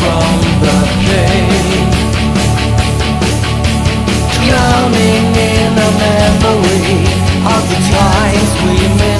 from the pain. Drowning in a memory of the times we missed.